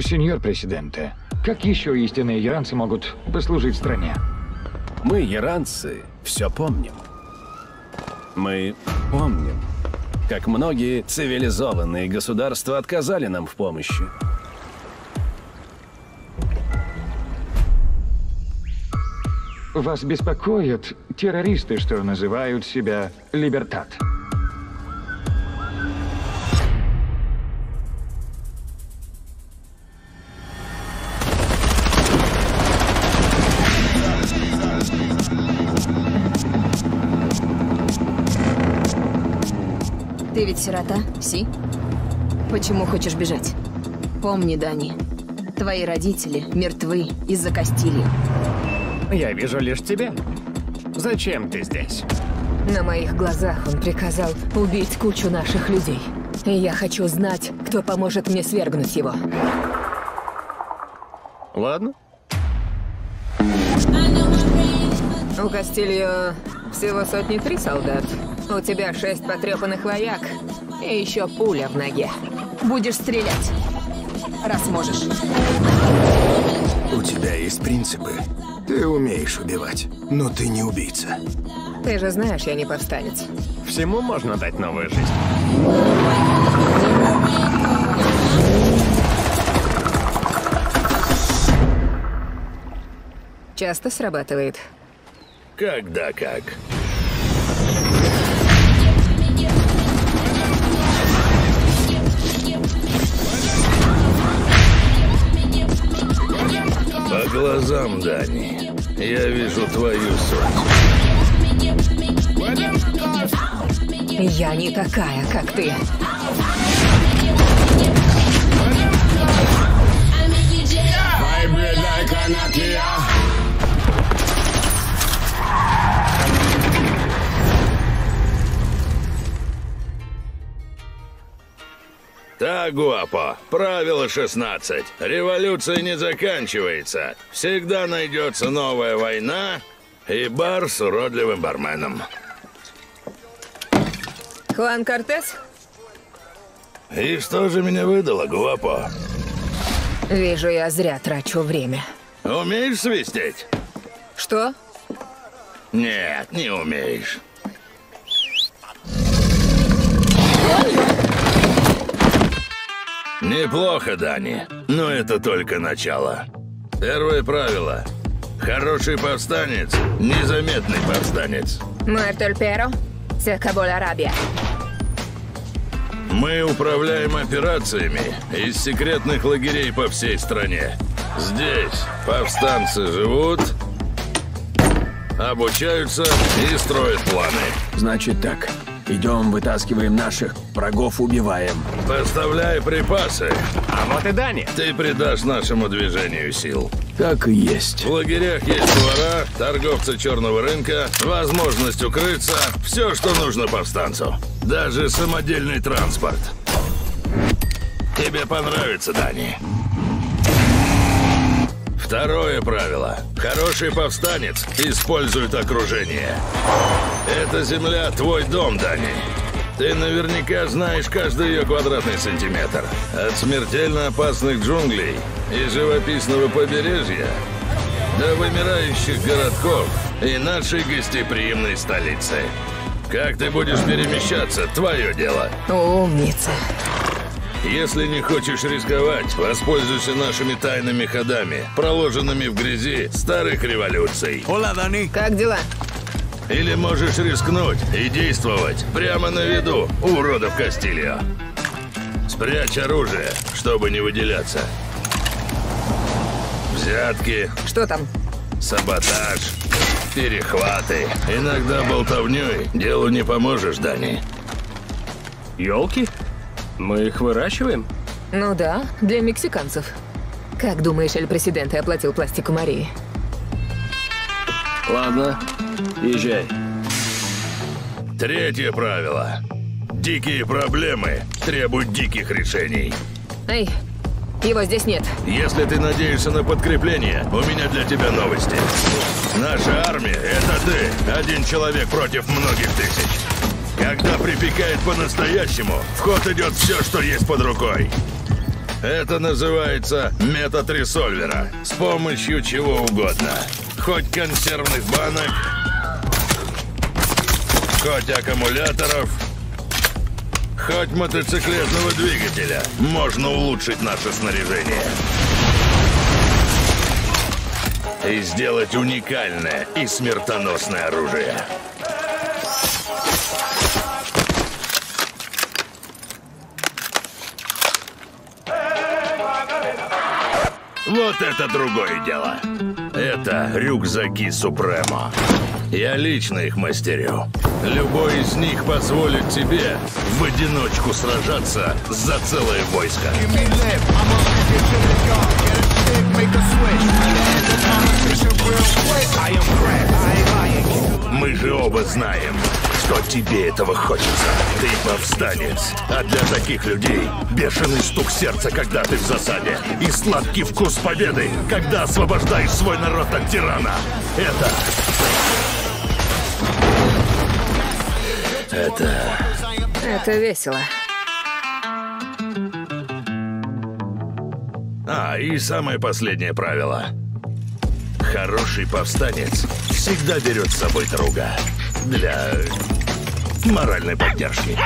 Сеньор Президенте, как еще истинные иранцы могут послужить стране? Мы, иранцы, все помним. Мы помним, как многие цивилизованные государства отказали нам в помощи. Вас беспокоят террористы, что называют себя «Либертат». Ты ведь сирота, Си? Почему хочешь бежать? Помни, Дани, твои родители мертвы из-за Кастилии. Я вижу лишь тебя. Зачем ты здесь? На моих глазах он приказал убить кучу наших людей. И я хочу знать, кто поможет мне свергнуть его. Ладно. У Кастильо всего сотни три солдат. У тебя шесть потрепанных вояк. И еще пуля в ноге. Будешь стрелять, раз можешь. У тебя есть принципы. Ты умеешь убивать, но ты не убийца. Ты же знаешь, я не повстанец. Всему можно дать новую жизнь. Часто срабатывает. Когда как. Глазам, Дани, я вижу твою суть. Я не такая, как ты. Так, Гуапо, правило 16. Революция не заканчивается. Всегда найдется новая война и бар с уродливым барменом. Хуан Кортес? И что же меня выдало, Гуапо? Вижу, я зря трачу время. Умеешь свистеть? Что? Нет, не умеешь. Неплохо, Дани, но это только начало. Первое правило. Хороший повстанец, незаметный повстанец. Muerto el perro, se acabó la rabia. Мы управляем операциями из секретных лагерей по всей стране. Здесь повстанцы живут, обучаются и строят планы. Значит так. Идем, вытаскиваем наших, врагов убиваем. Поставляй припасы. А вот и Дани. Ты придашь нашему движению сил. Так и есть. В лагерях есть повара, торговцы черного рынка, возможность укрыться, все, что нужно повстанцу. Даже самодельный транспорт. Тебе понравится, Дани. Второе правило. Хороший повстанец использует окружение. Эта земля твой дом, Дани. Ты наверняка знаешь каждый ее квадратный сантиметр. От смертельно опасных джунглей и живописного побережья до вымирающих городков и нашей гостеприимной столицы. Как ты будешь перемещаться, твое дело. Умница. Если не хочешь рисковать, воспользуйся нашими тайными ходами, проложенными в грязи старых революций. Как дела? Или можешь рискнуть и действовать прямо на виду у уродов Кастильо. Спрячь оружие, чтобы не выделяться. Взятки, Что там? саботаж, перехваты. Иногда болтовней делу не поможешь, Дани. Елки? Мы их выращиваем? Ну да, для мексиканцев. Как думаешь, Эль Президенте оплатил пластику Марии? Ладно, езжай. Третье правило. Дикие проблемы требуют диких решений. Эй, его здесь нет. Если ты надеешься на подкрепление, у меня для тебя новости. Наша армия — это ты, один человек против многих тысяч. Когда припекает по-настоящему, в ход идет все, что есть под рукой. Это называется метод ресольвера. С помощью чего угодно. Хоть консервных банок, хоть аккумуляторов, хоть мотоциклетного двигателя. Можно улучшить наше снаряжение. И сделать уникальное и смертоносное оружие. Вот это другое дело. Это рюкзаки Супремо. Я лично их мастерю. Любой из них позволит тебе в одиночку сражаться за целое войско. Мы же оба знаем, что тебе этого хочется. Ты повстанец. А для таких людей бешеный стук сердца, когда ты в засаде. И сладкий вкус победы, когда освобождаешь свой народ от тирана. Это... Это... Это весело. А, и самое последнее правило. Хороший повстанец всегда берет с собой друга. Для моральной поддержки.